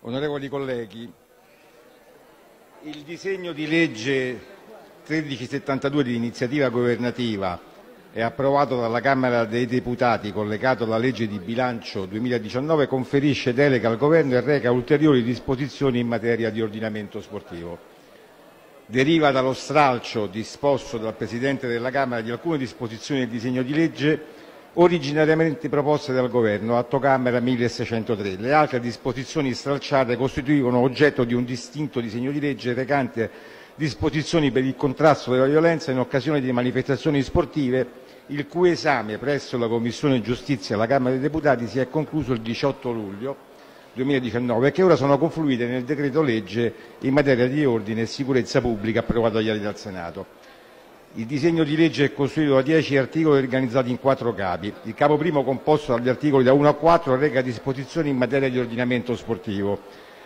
Onorevoli colleghi, il disegno di legge 1372 di iniziativa governativa e approvato dalla Camera dei Deputati, collegato alla legge di bilancio 2019, conferisce delega al Governo e reca ulteriori disposizioni in materia di ordinamento sportivo. Deriva dallo stralcio disposto dal Presidente della Camera di alcune disposizioni del disegno di legge originariamente proposte dal Governo (Atto Camera 1603). Le altre disposizioni stralciate costituivano oggetto di un distinto disegno di legge recante disposizioni per il contrasto della violenza in occasione di manifestazioni sportive il cui esame presso la Commissione giustizia della Camera dei deputati si è concluso il 18 luglio 2019 e che ora sono confluite nel decreto-legge in materia di ordine e sicurezza pubblica approvato ieri dal Senato. Il disegno di legge è costituito da dieci articoli organizzati in quattro capi. Il capo primo, composto dagli articoli da 1 a 4, reca disposizioni in materia di ordinamento sportivo.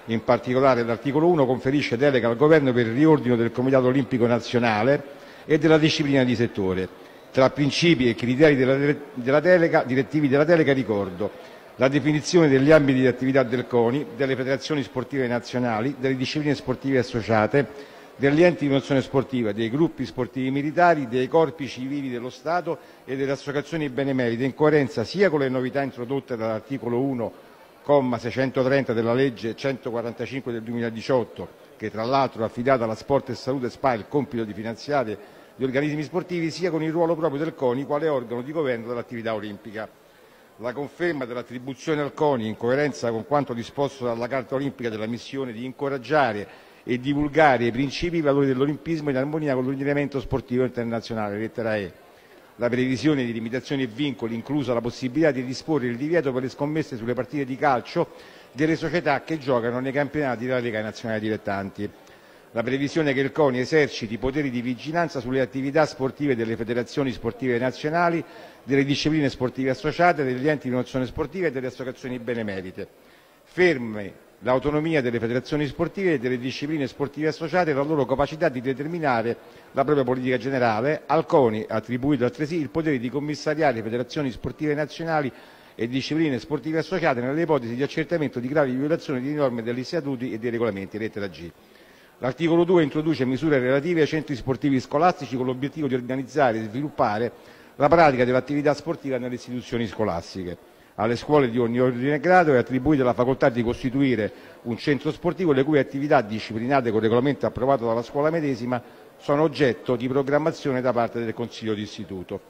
In particolare, l'articolo 1 conferisce delega al Governo per il riordino del Comitato olimpico nazionale e della disciplina di settore. Tra principi e criteri della delega, direttivi della delega ricordo la definizione degli ambiti di attività del CONI, delle federazioni sportive nazionali, delle discipline sportive associate, degli enti di promozione sportiva, dei gruppi sportivi militari, dei corpi civili dello Stato e delle associazioni benemerite, in coerenza sia con le novità introdotte dall'articolo 1, comma 630 della legge 145 del 2018, che tra l'altro ha affidato alla Sport e Salute SPA il compito di finanziare gli organismi sportivi, sia con il ruolo proprio del CONI quale organo di governo dell'attività olimpica. La conferma dell'attribuzione al CONI, in coerenza con quanto disposto dalla Carta olimpica della missione di incoraggiare e divulgare i principi e i valori dell'olimpismo in armonia con l'ordinamento sportivo internazionale (lettera *e*). La previsione di limitazioni e vincoli, inclusa la possibilità di disporre il divieto per le scommesse sulle partite di calcio delle società che giocano nei campionati della Lega nazionale dilettanti la previsione che il CONI eserciti poteri di vigilanza sulle attività sportive delle federazioni sportive nazionali, delle discipline sportive associate, degli enti di promozione sportiva e delle associazioni benemerite. Ferme l'autonomia delle federazioni sportive e delle discipline sportive associate e la loro capacità di determinare la propria politica generale, al CONI è attribuito altresì il potere di commissariare federazioni sportive nazionali e discipline sportive associate nelle ipotesi di accertamento di gravi violazioni di norme degli statuti e dei regolamenti (lettera *g*). L'articolo 2 introduce misure relative ai centri sportivi scolastici con l'obiettivo di organizzare e sviluppare la pratica dell'attività sportiva nelle istituzioni scolastiche. Alle scuole di ogni ordine e grado è attribuita la facoltà di costituire un centro sportivo le cui attività, disciplinate con regolamento approvato dalla scuola medesima, sono oggetto di programmazione da parte del Consiglio d'istituto.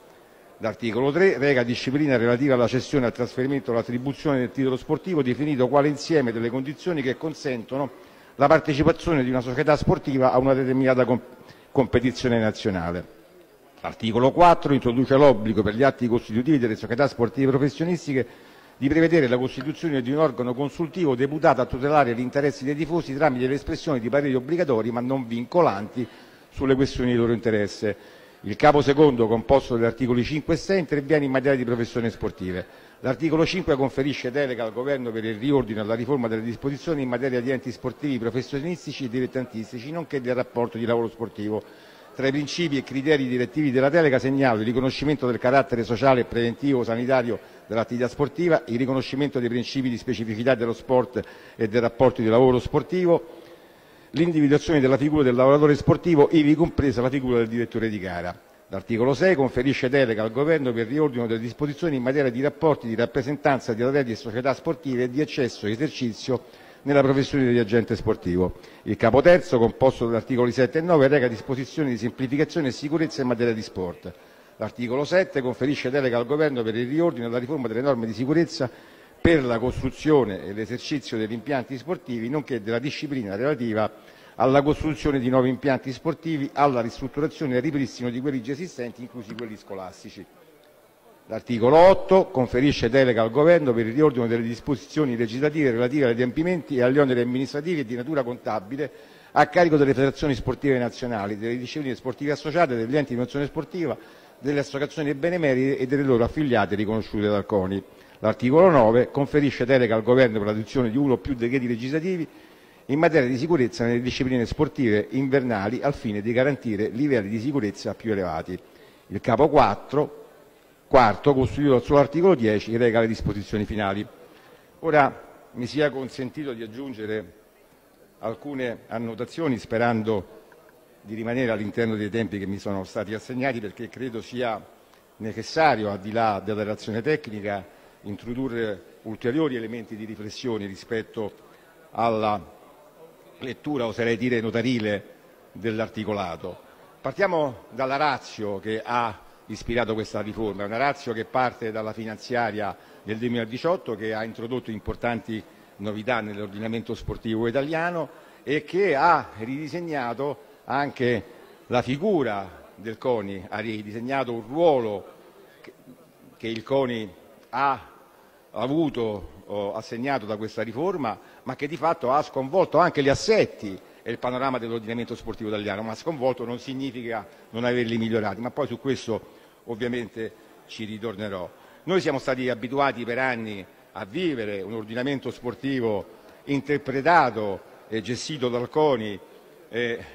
L'articolo 3 reca disciplina relativa alla cessione, al trasferimento e all'attribuzione del titolo sportivo definito quale insieme delle condizioni che consentono la partecipazione di una società sportiva a una determinata competizione nazionale. L'articolo 4 introduce l'obbligo per gli atti costitutivi delle società sportive professionistiche di prevedere la costituzione di un organo consultivo deputato a tutelare gli interessi dei tifosi tramite l'espressione di pareri obbligatori ma non vincolanti sulle questioni di loro interesse. Il capo secondo, composto dagli articoli 5 e 6, interviene in materia di professioni sportive. L'articolo 5 conferisce delega al Governo per il riordino e la riforma delle disposizioni in materia di enti sportivi professionistici e dilettantistici, nonché del rapporto di lavoro sportivo. Tra i principi e criteri direttivi della delega segnalo il riconoscimento del carattere sociale, preventivo, sanitario dell'attività sportiva, il riconoscimento dei principi di specificità dello sport e del rapporto di lavoro sportivo, l'individuazione della figura del lavoratore sportivo, ivi compresa la figura del direttore di gara. L'articolo 6 conferisce delega al Governo per il riordino delle disposizioni in materia di rapporti di rappresentanza di atleti e società sportive e di accesso e esercizio nella professione di agente sportivo. Il capo terzo, composto dagli articoli 7 e 9, reca disposizioni di semplificazione e sicurezza in materia di sport. L'articolo 7 conferisce delega al Governo per il riordino e la riforma delle norme di sicurezza per la costruzione e l'esercizio degli impianti sportivi, nonché della disciplina relativa alla costruzione di nuovi impianti sportivi, alla ristrutturazione e al ripristino di quelli già esistenti, inclusi quelli scolastici. L'articolo 8 conferisce delega al Governo per il riordino delle disposizioni legislative relative agli adempimenti e agli oneri amministrativi e di natura contabile a carico delle federazioni sportive nazionali, delle discipline sportive associate, degli enti di promozione sportiva, delle associazioni benemerite e delle loro affiliate riconosciute dal CONI. L'articolo 9 conferisce delega al Governo per l'adozione di uno o più decreti legislativi in materia di sicurezza nelle discipline sportive invernali al fine di garantire livelli di sicurezza più elevati. Il capo 4, quarto, costituito dal solo articolo 10, reca le disposizioni finali. Ora, mi sia consentito di aggiungere alcune annotazioni sperando di rimanere all'interno dei tempi che mi sono stati assegnati perché credo sia necessario, al di là della relazione tecnica, introdurre ulteriori elementi di riflessione rispetto alla lettura, oserei dire notarile, dell'articolato. Partiamo dalla razio che ha ispirato questa riforma, una razio che parte dalla finanziaria del 2018 che ha introdotto importanti novità nell'ordinamento sportivo italiano e che ha ridisegnato anche la figura del CONI, ha ridisegnato un ruolo che il CONI ha avuto assegnato da questa riforma, ma che di fatto ha sconvolto anche gli assetti e il panorama dell'ordinamento sportivo italiano, ma sconvolto non significa non averli migliorati, ma poi su questo ovviamente ci ritornerò. Noi siamo stati abituati per anni a vivere un ordinamento sportivo interpretato e gestito dal CONI eh,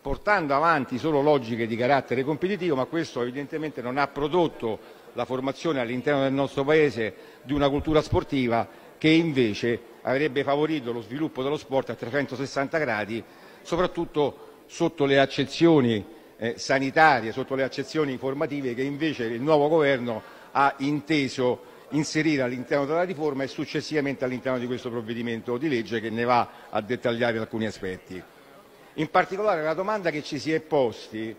portando avanti solo logiche di carattere competitivo, ma questo evidentemente non ha prodotto la formazione all'interno del nostro Paese di una cultura sportiva che invece avrebbe favorito lo sviluppo dello sport a 360 gradi, soprattutto sotto le accezioni sanitarie, sotto le accezioni formative che invece il nuovo governo ha inteso inserire all'interno della riforma e successivamente all'interno di questo provvedimento di legge che ne va a dettagliare alcuni aspetti. In particolare la domanda che ci si è posti,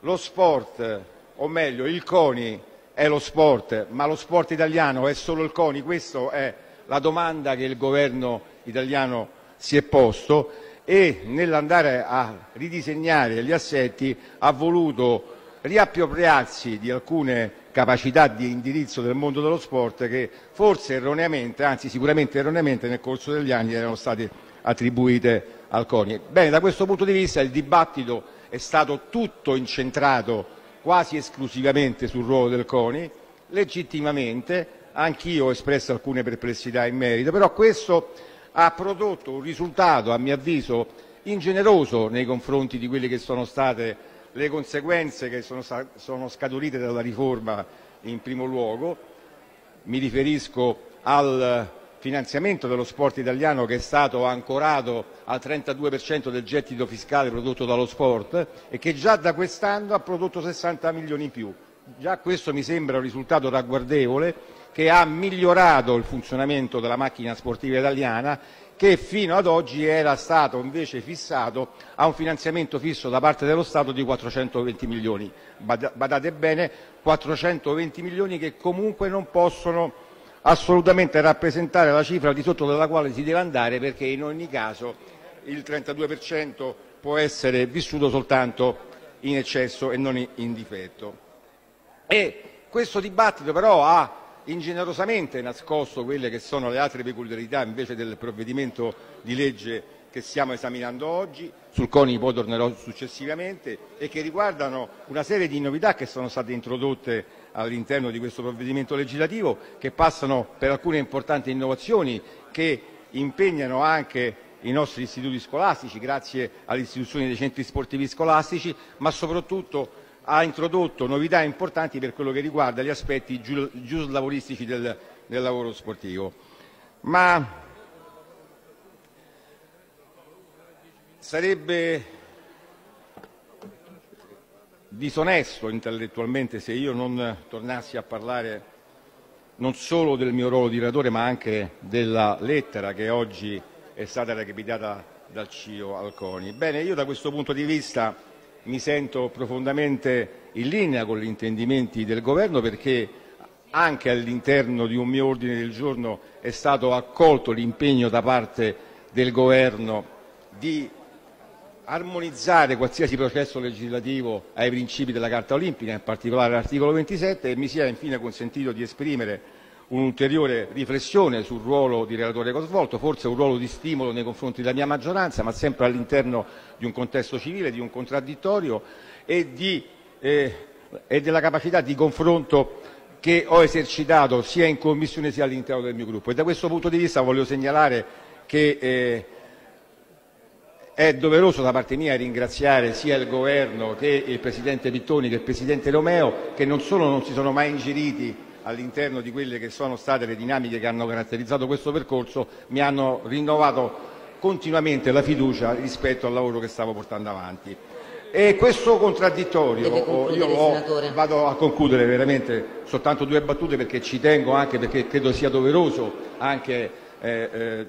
lo sport, o meglio il CONI è lo sport, ma lo sport italiano è solo il CONI? Questa è la domanda che il governo italiano si è posto e nell'andare a ridisegnare gli assetti ha voluto riappropriarsi di alcune capacità di indirizzo del mondo dello sport che forse erroneamente, anzi sicuramente erroneamente nel corso degli anni erano state attribuite al CONI. Bene, da questo punto di vista il dibattito è stato tutto incentrato quasi esclusivamente sul ruolo del CONI, legittimamente, anch'io ho espresso alcune perplessità in merito, però questo ha prodotto un risultato, a mio avviso, ingeneroso nei confronti di quelle che sono state le conseguenze che sono, scaturite dalla riforma in primo luogo. Mi riferisco al finanziamento dello sport italiano che è stato ancorato al 32% del gettito fiscale prodotto dallo sport e che già da quest'anno ha prodotto 60 milioni in più. Già questo mi sembra un risultato ragguardevole che ha migliorato il funzionamento della macchina sportiva italiana che fino ad oggi era stato invece fissato a un finanziamento fisso da parte dello Stato di 420 milioni. Badate bene, 420 milioni che comunque non possono assolutamente rappresentare la cifra al di sotto della quale si deve andare perché in ogni caso il 32% può essere vissuto soltanto in eccesso e non in difetto. E questo dibattito però ha ingenerosamente nascosto quelle che sono le altre peculiarità del provvedimento di legge che stiamo esaminando oggi, sul CONI poi tornerò successivamente, e che riguardano una serie di novità che sono state introdotte all'interno di questo provvedimento legislativo, che passano per alcune importanti innovazioni che impegnano anche i nostri istituti scolastici, grazie all'istituzione dei centri sportivi scolastici, ma soprattutto ha introdotto novità importanti per quello che riguarda gli aspetti giuslavoristici del, lavoro sportivo. Ma sarebbe disonesto intellettualmente se io non tornassi a parlare non solo del mio ruolo di relatore ma anche della lettera che oggi è stata recapitata dal CIO al CONI. Bene, io da questo punto di vista mi sento profondamente in linea con gli intendimenti del Governo perché anche all'interno di un mio ordine del giorno è stato accolto l'impegno da parte del Governo di armonizzare qualsiasi processo legislativo ai principi della Carta olimpica, in particolare l'articolo 27, e mi sia infine consentito di esprimere un'ulteriore riflessione sul ruolo di relatore che ho svolto, forse un ruolo di stimolo nei confronti della mia maggioranza, ma sempre all'interno di un contesto civile, di un contraddittorio e, di, eh, e della capacità di confronto che ho esercitato sia in Commissione sia all'interno del mio gruppo. E da questo punto di vista voglio segnalare che eh, è doveroso da parte mia ringraziare sia il Governo che il Presidente Pittoni che il Presidente Romeo che non solo non si sono mai ingeriti all'interno di quelle che sono state le dinamiche che hanno caratterizzato questo percorso mi hanno rinnovato continuamente la fiducia rispetto al lavoro che stavo portando avanti. E questo contraddittorio, io lo, vado a concludere veramente soltanto due battute perché ci tengo anche perché credo sia doveroso anche eh, eh,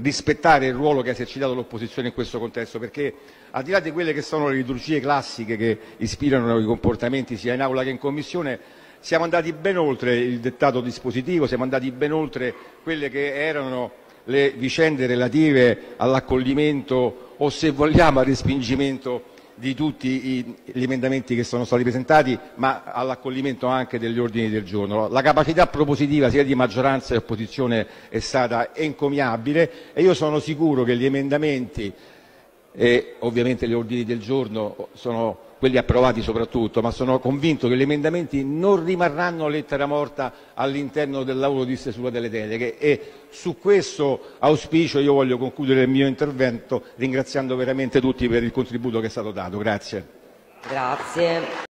rispettare il ruolo che ha esercitato l'opposizione in questo contesto, perché al di là di quelle che sono le liturgie classiche che ispirano i comportamenti sia in aula che in commissione, siamo andati ben oltre il dettato dispositivo, siamo andati ben oltre quelle che erano le vicende relative all'accoglimento o se vogliamo al respingimento di tutti gli emendamenti che sono stati presentati, ma all'accoglimento anche degli ordini del giorno. La capacità propositiva sia di maggioranza che opposizione è stata encomiabile e io sono sicuro che gli emendamenti e ovviamente gli ordini del giorno sono quelli approvati soprattutto, ma sono convinto che gli emendamenti non rimarranno lettera morta all'interno del lavoro di stesura delle deleghe e su questo auspicio io voglio concludere il mio intervento ringraziando veramente tutti per il contributo che è stato dato. Grazie. Grazie.